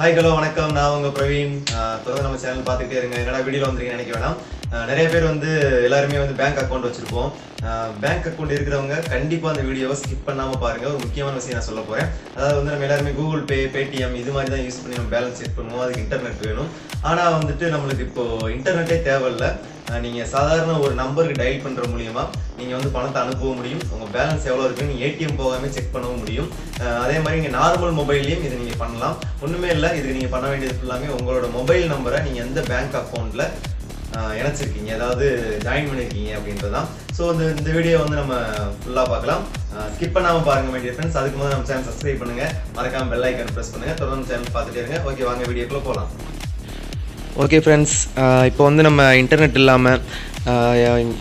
Hi hello வணக்கம். நான் உங்க பிரவீன். தொடர்ந்து நம்ம சேனல் பார்த்துக்கிட்டே இருங்க. என்னடா வீடியோ வந்திருக்கீங்க நினைக்க வேணாம். நிறைய பேர் வந்து எல்லாருமே வந்து பேங்க் அக்கௌண்ட் வச்சிருப்போம். பேங்க் அக்கௌண்ட் இருக்கிறவங்க கண்டிப்பாக அந்த வீடியோவை ஸ்கிப் பண்ணாமல் பாருங்க. ஒரு முக்கியமான விஷயம் நான் சொல்ல போகிறேன் அதாவது வந்து நம்ம எல்லாருமே கூகுள் பே பேடிஎம் இது மாதிரி தான் யூஸ் பண்ணி நம்ம பேலன்ஸ் செக் பண்ணுவோம். அதுக்கு இன்டர்நெட் வேணும். ஆனால் வந்துட்டு நம்மளுக்கு இப்போ இன்டர்நெட்டே தேவையில்லை. நீங்கள் சாதாரண ஒரு நம்பருக்கு டயல் பண்ணுற மூலியமாக நீங்கள் வந்து பணத்தை அனுப்பவும் முடியும். உங்கள் பேலன்ஸ் எவ்வளோ இருக்குன்னு ஏடிஎம் போகாமல் செக் பண்ணவும் முடியும். அதே மாதிரி நீங்கள் நார்மல் மொபைல்லையும் இதை நீங்கள் பண்ணலாம். ஒன்றுமே இல்லை இதுக்கு நீங்கள் பண்ண வேண்டியது எல்லாமே உங்களோட மொபைல் நம்பரை நீங்கள் எந்த பேங்க் அக்கௌண்ட்டில் இணைச்சிருக்கீங்க. அதாவது ஜாயின் பண்ணியிருக்கீங்க அப்படின்றது தான் ஸோ இந்த இந்த வீடியோ வந்து நம்ம ஃபுல்லாக பார்க்கலாம். ஸ்கிப் பண்ணாமல் பாருங்க மைடியர் ஃப்ரெண்ட்ஸ் அதுக்கு முதல்ல நம்ம சேனல் சப்ஸ்கிரைப் பண்ணுங்க. மறக்காம பெல் ஐக்கன் ப்ரெஸ் பண்ணுங்க. தொடர்ந்து சேனல் பார்த்துட்டே இருங்க. ஓகே வாங்க வீடியோக்குள்ளே போகலாம் ஓகே ஃப்ரெண்ட்ஸ் இப்போ வந்து நம்ம இன்டர்நெட் இல்லாமல்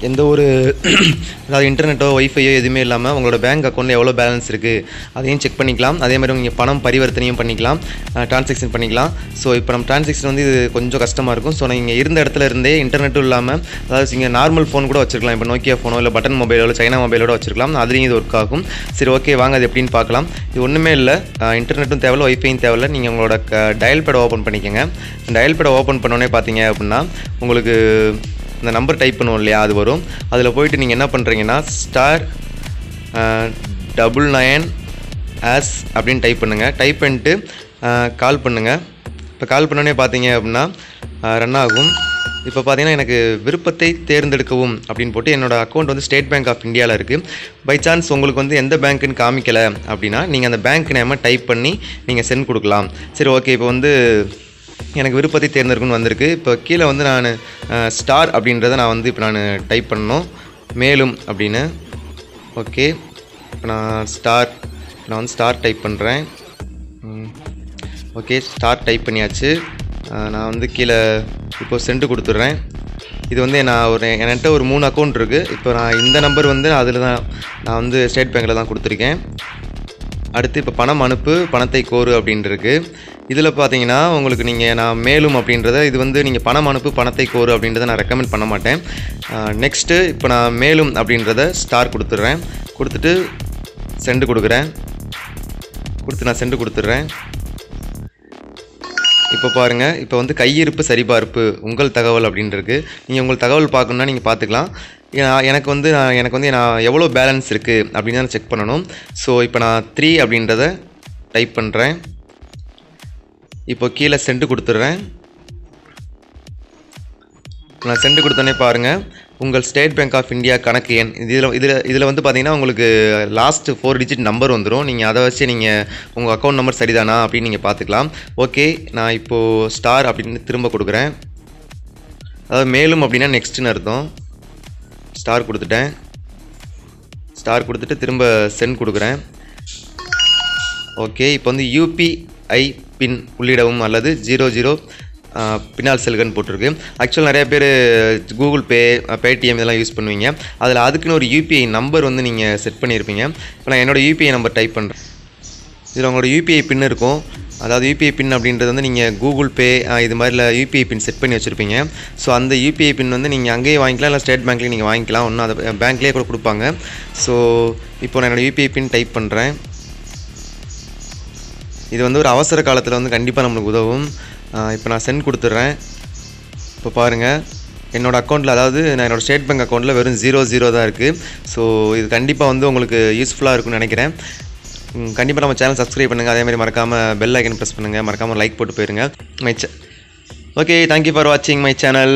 எந்த ஒரு அதாவது இன்டர்நெட்டோ ஒய்ஃபையோ எதுவுமே இல்லாமல் உங்களோட பேங்க் அக்கௌண்ட்டில் எவ்வளோ பேலன்ஸ் இருக்குது அதையும் செக் பண்ணிக்கலாம். அதே மாதிரி நீங்கள் பணம் பரிவர்த்தனையும் பண்ணிக்கலாம். டிரான்சாக்ஷன் பண்ணிக்கலாம். ஸோ இப்போ நம்ம டிரான்சாக்ஷன் வந்து இது கொஞ்சம் கஷ்டமாக இருக்கும். ஸோ நீங்கள் இருந்த இடத்துல இருந்தே இன்டர்நெட்டும் இல்லாமல் அதாவது நீங்கள் நார்மல் ஃபோன் கூட வச்சுருக்கலாம். இப்போ நோக்கியா ஃபோனோ இல்லை பட்டன் மொபைலோ இல்லை சைனா மொபைலோட வச்சுருக்கலாம். அதுலேயும் இது ஒர்க் ஆகும். சரி ஓகே வாங்க அது எப்படின்னு பார்க்கலாம். இது ஒன்றுமே இல்லை. இன்டர்நெட்டும் தேவையில்ல ஒய்ஃபையும் தேவையில்ல. நீங்கள் உங்களோட டயல் பேடை ஓப்பன் பண்ணிக்கோங்க. டயல் பேடை ஓப்பன் பண்ணோன்னே பார்த்தீங்க அப்படின்னா உங்களுக்கு இந்த நம்பர் டைப் பண்ணுவோம் இல்லையா அது வரும். அதில் போயிட்டு நீங்கள் என்ன பண்ணுறீங்கன்னா ஸ்டார் டபுள் நயன் ஆஸ் அப்படின்னு டைப் பண்ணுங்கள் டைப் பண்ணிட்டு கால் பண்ணுங்கள் இப்போ கால் பண்ணோடனே பார்த்தீங்க அப்படின்னா ரன் ஆகும். இப்போ பார்த்தீங்கன்னா எனக்கு விருப்பத்தை தேர்ந்தெடுக்கவும் அப்படின்னு போட்டு என்னோடய அக்கௌண்ட் வந்து ஸ்டேட் பேங்க் ஆஃப் இந்தியாவில் இருக்குது பை சான்ஸ் உங்களுக்கு வந்து எந்த பேங்க்குன்னு காமிக்கலை அப்படின்னா நீங்கள் அந்த பேங்க் நேமை டைப் பண்ணி நீங்கள் சென்ட் கொடுக்கலாம். சரி ஓகே இப்போ வந்து எனக்கு விருப்பத்தை தேர்ந்தெடுக்கணும்னு வந்திருக்கு. இப்போ கீழே வந்து நான் ஸ்டார் அப்படின்றத நான் வந்து இப்போ நான் டைப் பண்ணணும். மேலும் அப்படின்னு. ஓகே. இப்போ நான் ஸ்டார் நான் வந்து ஸ்டார் டைப் பண்ணுறேன் ஓகே ஸ்டார் டைப் பண்ணியாச்சு. நான் வந்து கீழே இப்போது சென்ட் கொடுத்துட்றேன். இது வந்து நான் ஒரு என்கிட்ட ஒரு மூணு அக்கௌண்ட் இருக்குது இப்போ நான் இந்த நம்பர் வந்து அதில் தான் நான் வந்து ஸ்டேட் பேங்க்கில் தான் கொடுத்துருக்கேன். அடுத்து இப்போ பணம் அனுப்பு பணத்தை கோரு அப்படின்ட்டுருக்கு இதில் பார்த்தீங்கன்னா உங்களுக்கு நீங்கள் நான் மேலும் அப்படின்றத இது வந்து நீங்கள் பணம் அனுப்பு பணத்தை கோரு அப்படின்றத நான் ரெக்கமெண்ட் பண்ண மாட்டேன். நெக்ஸ்ட்டு இப்போ நான் மேலும் அப்படின்றத ஸ்டார் கொடுத்துட்றேன். கொடுத்துட்டு சென்டு கொடுக்குறேன். கொடுத்து நான் சென்டு கொடுத்துட்றேன். இப்போ பாருங்கள் இப்போ வந்து கையிருப்பு சரிபார்ப்பு உங்கள் தகவல் அப்படின்னு நீங்கள் உங்கள் தகவல் பார்க்கணுன்னா நீங்கள் பார்த்துக்கலாம் எனக்கு வந்து நான் எனக்கு வந்து நான் எவ்வளோ பேலன்ஸ் இருக்குது அப்படின்னு தான் செக் பண்ணணும். ஸோ இப்போ நான் த்ரீ அப்படின்றத டைப் பண்ணுறேன் இப்போ கீழே சென்ட் கொடுத்துட்றேன். நான் சென்ட் கொடுத்தோன்னே பாருங்கள் உங்கள் ஸ்டேட் பேங்க் ஆஃப் இந்தியா கணக்கு எண் இதில் இதில் இதில் வந்து பார்த்தீங்கன்னா உங்களுக்கு லாஸ்ட்டு ஃபோர் டிஜிட் நம்பர் வந்துடும் நீங்கள் அதை வச்சு நீங்கள் உங்கள் அக்கௌண்ட் நம்பர் சரிதானா அப்படின்னு நீங்கள் பார்த்துக்கலாம் ஓகே நான் இப்போது ஸ்டார் அப்படின்னு திரும்ப கொடுக்குறேன். அதாவது மேலும் அப்படின்னா நெக்ஸ்ட்டுன்னு அர்த்தம். ஸ்டார் கொடுத்துட்டேன். ஸ்டார் கொடுத்துட்டு திரும்ப சென்ட் கொடுக்குறேன். ஓகே இப்போ வந்து யூபிஐ பின் உள்ளிடவும் அல்லது ஜீரோ ஜீரோ பின்னால் செல்கன்னு போட்டிருக்கு. ஆக்சுவல் நிறைய பேர் கூகுள் பே பேடிஎம் இதெல்லாம் யூஸ் பண்ணுவீங்க. அதில் அதுக்குன்னு ஒரு யூபிஐ நம்பர் வந்து நீங்கள் செட் பண்ணியிருப்பீங்க. இப்போ நான் என்னோடய யூபிஐ நம்பர் டைப் பண்ணுறேன் இதில் உங்களோட யூபிஐ பின் இருக்கும். அதாவது யூபிஐ பின் அப்படின்றது வந்து நீங்கள் கூகுள் பே இது மாதிரில யூபிஐ பின் செட் பண்ணி வச்சுருப்பீங்க. ஸோ அந்த யூபிஐ பின் வந்து நீங்கள் அங்கேயே வாங்கிக்கலாம் இல்லை ஸ்டேட் பேங்க்லேயே நீங்கள் வாங்கிக்கலாம். ஒன்றும் அதை பேங்க்லேயே கூட கொடுப்பாங்க. ஸோ இப்போ நான் என்னோடய யூபிஐ பின் டைப் பண்ணுறேன் இது வந்து ஒரு அவசர காலத்தில் வந்து கண்டிப்பாக நம்மளுக்கு உதவும். இப்போ நான் சென்ட் கொடுத்துட்றேன். இப்போ பாருங்கள் என்னோடய அக்கௌண்ட்டில் அதாவது நான் என்னோடய ஸ்டேட் பேங்க் அக்கௌண்ட்டில் வெறும் ஜீரோ ஜீரோ தான் இருக்குது ஸோ இது கண்டிப்பாக வந்து உங்களுக்கு யூஸ்ஃபுல்லாக இருக்கும்னு நினைக்கிறேன். கண்டிப்பாக நம்ம சேனல் சப்ஸ்கிரைப் பண்ணுங்கள் அதே மாதிரி மறக்காமல் பெல் ஐக்கன் ப்ரெஸ் பண்ணுங்கள் மறக்காமல் லைக் போட்டு போயிருங்க. My okay thank you for வாட்சிங் மை சேனல்